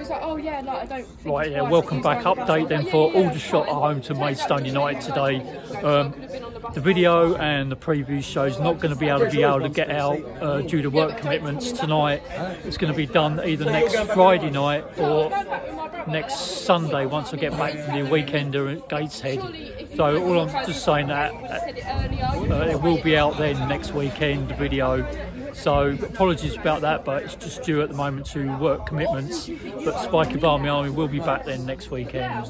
was like, oh yeah, like I don't. Right, yeah, welcome back. Update then "Oh, for yeah, Aldershot at home to Maidstone United today. Um, Could've been on the video and the preview show's not going to be able to be able to get out uh, due to work commitments tonight. It's going to be done either next Friday night or next Sunday once I get back from the weekender at Gateshead. So all I'm just saying that uh, it will be out then next weekend, the video. So apologies about that, but it's just due at the moment to work commitments. But Spikey Barmy Army will be back then next weekend.